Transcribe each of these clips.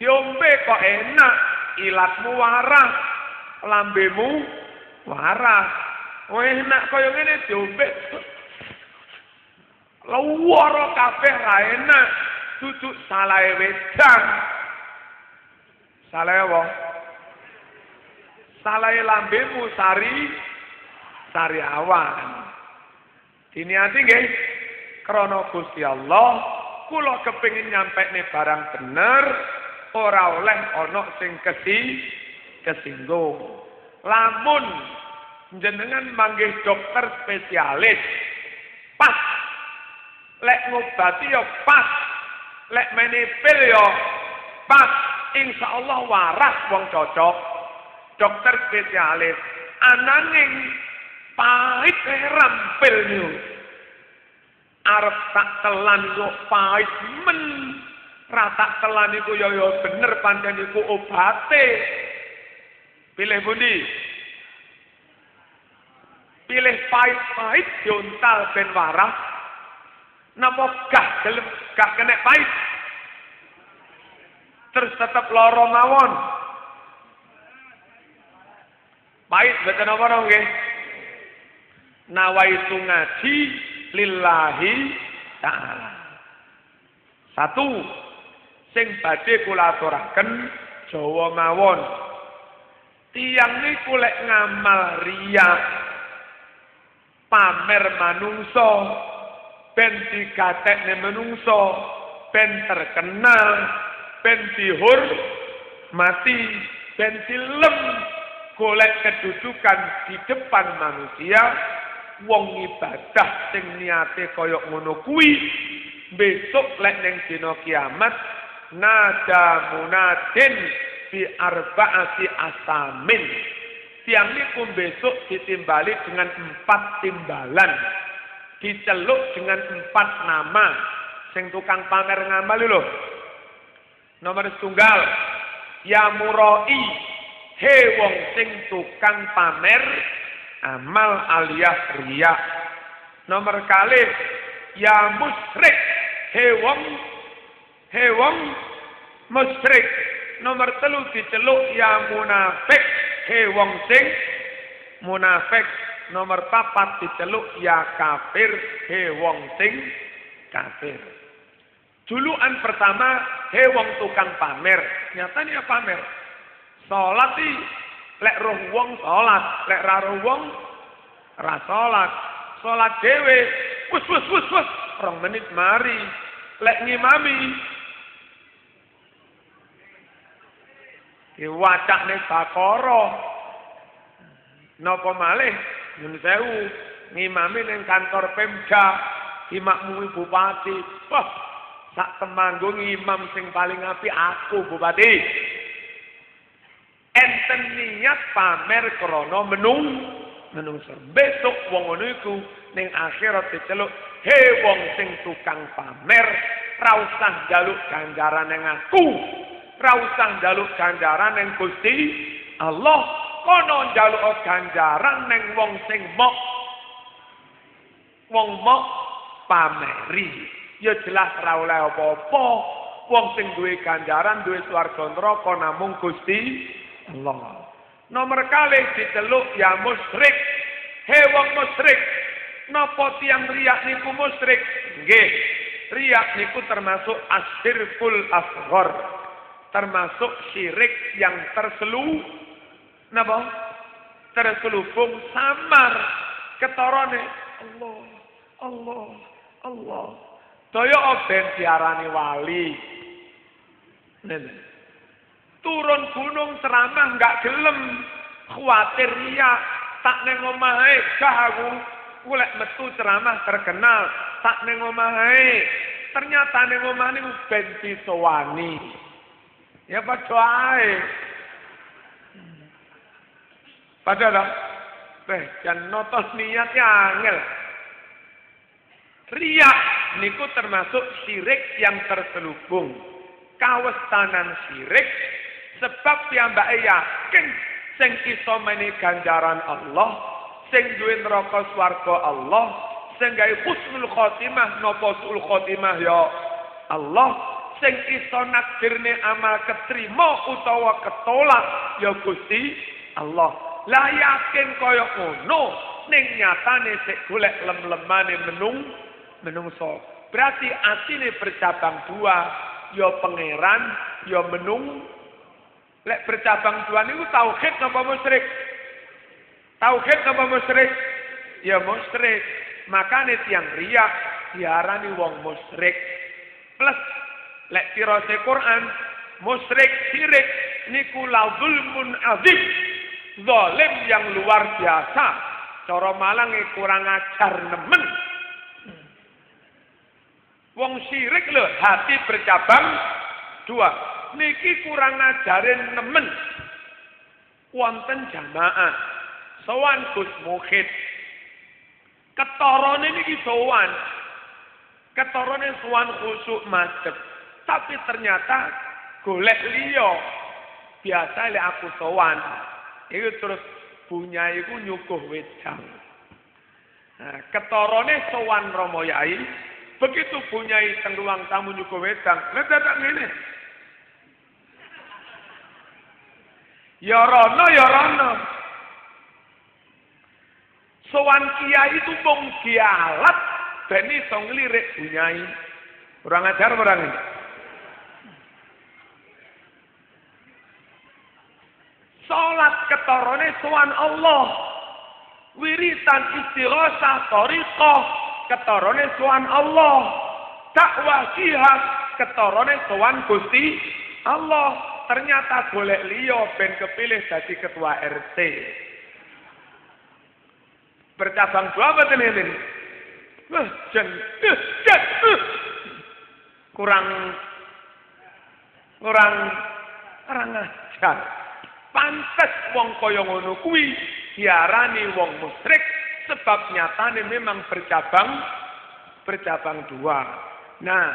Diombe kok enak, ilatmu waras, lambemu waras. Oh enak kaya ngene diombe. Lawara kabeh ra enak, duduk salahe wedang. Salahe apa? Salahe lambemu sari sari awan. Diniati nggih krana Gusti Allah kula kepengin nyampekne barang bener ora oleh ana sing kesi kesinggung. Lamun jenengan manggih dokter spesialis pas. Lek ngobati ya pas. Lek menepil ya pas. Insya Allah waras wong cocok. Dokter spesialis ananging pahit rampil arep tak telan kok pahit men rata telan iku ya ya bener pancen iku obate. Pilih pundi? Pilih pahit-pahit diuntal ben waras napa gak gelem gak kena pahit? Terus tetap loro mawon. Pahit betul apa nggih? Nawaitu ngaji lillahi ta'ala. Satu, sing badhe kula aturaken Jawa mawon. Tiang niku lek ngamal riya pamer manungso ben digatekne manungso ben terkenal ben dihur mati ben dilem golek kedudukan di depan manusia wong ibadah sing niate kaya ngono kuwi besok lek ning dina kiamat nada munadin bi arbaati asamin. Tiang niku besok ditimbali dengan empat timbalan. Diceluk dengan empat nama. Sing tukang pamer ngamal lho. Nomor tunggal ya murai he wong sing tukang pamer amal alias riya. Nomor kali ya musyrik hewong musyrik. Nomor telu diceluk ya munafik hewong sing munafik. Nomor papat diceluk ya kafir hewong sing kafir. Juluan pertama hewong tukang pamer. Nyatanya pamer. Salat lek roh wong salat, lek ra roh wong ra salat. Salat dhewe wis wis wis wis rong menit mari. Lek ngimami diwacakne bakara. Napa malih nyun sewu ngimami ning kantor Pemda dimakmumi bupati. Wah, sak temanggung imam sing paling apik aku bupati. enten niat pamer krana menung menungso besok wong iku ning akhirat diceluk he wong sing tukang pamer ra usah njaluk ganjaran ning aku ra usah njaluk ganjaran ning Gusti Allah kono njaluk ganjaran ning wong sing mok wong mok pameri ya jelas ra oleh apa-apa wong sing duwe ganjaran duwe swarga neraka namung Gusti Allah. Nomor kali diteluk ya musyrik. Hewang musyrik. Napa tiang riak niku musyrik? Nggih. Riak niku termasuk asyirkul asghar. Termasuk syirik yang terselu napa? Terselubung samar ketorone Allah, Allah, Allah. Daya ben diarani wali. Nenek. turun gunung ceramah nggak gelem khawatir ria tak neng omahe gah aku golek metu ceramah terkenal tak neng omahe ternyata neng omah ben sowani ya padha ae padha Beh, jan notos niat angel. Riak niku termasuk syirik yang terselubung. Kawastanan syirik Sebab piyambak yakin sing iso meni ganjaran Allah, sing duwe neraka swarga Allah, sing gawe husnul khotimah napa sul khotimah ya Allah, sing iso nakdirne amal ketrima utawa ketolak ya Gusti Allah. Lah yakin kaya ngono ning nyatane sik golek lem-lemane menung menungso. Berarti atine bercabang dua, ya pangeran, ya menung. Lek bercabang dua niku tauhid napa musyrik? Tauhid napa musyrik? Ya musyrik. Makane tiang riak diarani wong musyrik. Plus lek tirose Quran musyrik sirik niku la zulmun azim. Zalim yang luar biasa. Cara malange kurang ajar nemen. Wong sirik lho hati bercabang dua. Niki kurang ajarin nemen. Wonten jamaah. Sowan Gus Mukhid. Ketorone niki sowan. Ketorone sowan khusuk madhep. Tapi ternyata golek liya. Biasa lek aku sowan. Iku terus punya iku nyukuh wedang. Nah, ketorone sowan Romo Yai, begitu punya teng ruang tamu nyukuh wedang, lha dadak ngene. Ya rono ya rono. Sowan kiai itu mung dialat ben iso nglirik bunyai. Kurang ajar orang ini. Sowan Allah. Wiritan istighosah tariqah ketorone sowan Allah. Dakwah jihad ketorone sowan Gusti Allah. Ternyata golek liya ben kepilih jadi ketua RT. Bercabang dua betul ini. Wah, jen, uh, jen, uh. kurang kurang kurang ajar. Pantes wong kaya ngono kuwi diarani wong musyrik sebab nyatane memang bercabang bercabang dua. Nah,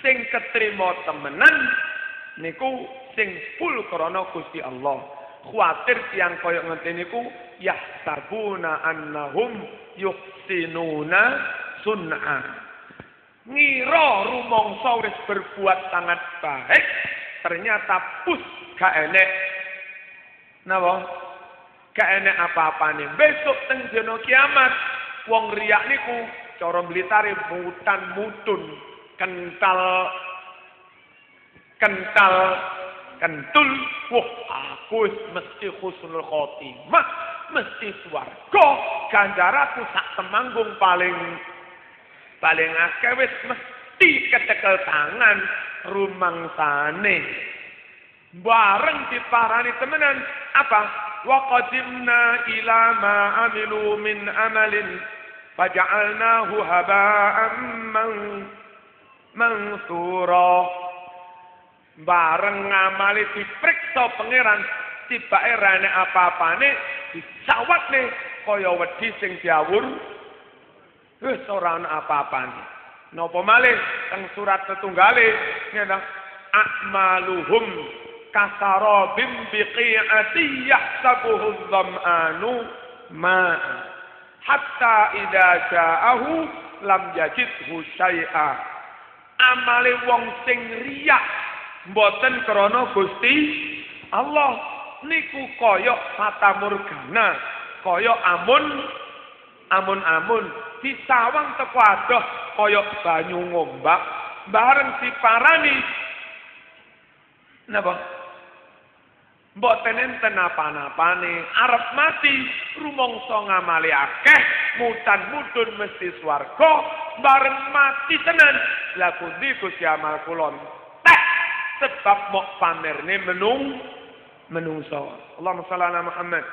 sing ketrima temenan niku sing full krana Gusti Allah. Kuatir tiang kaya ngenten niku yahsabuna annahum yuhsinuna sun'a. Ngira rumangsa wis berbuat sangat baik, ternyata pus gak enek Napa? Gak enek apa-apane. Besok teng dina kiamat wong riak niku cara mlitare mutan mutun kental kental kentul wah aku mesti husnul khotimah mesti swarga ganjaraku sak temanggung paling paling akeh wis mesti kecekel tangan rumangsane bareng diparani temenan apa? Wa qadimna ila ma amilu min amalin. Faja'alnahu haba'an man mansura. Bareng ngamali diperiksa pangeran tibake rene apa-apane disawatne kaya wedi sing diawur. Wis ora ana apa-apane. Napa malih teng surat tetunggale ngene a'maluhum kasarabim biqi'ati yahsabuhu dham'anu ma hatta idza ja'ahu lam yajidhu syai'a. Amale wong sing riyak mboten krana Gusti Allah niku kaya fata morgana kaya amun amun-amun. Disawang teko adoh kaya banyu ngombak. Bareng diparani. Napa mboten enten apa-apane arep mati rumangsa ngamali akeh mutan mudun mesti swarga bareng mati tenan lha pundi Gusti amal kula sebab mau pamerne menung menungso. Allahumma salli ala Muhammad.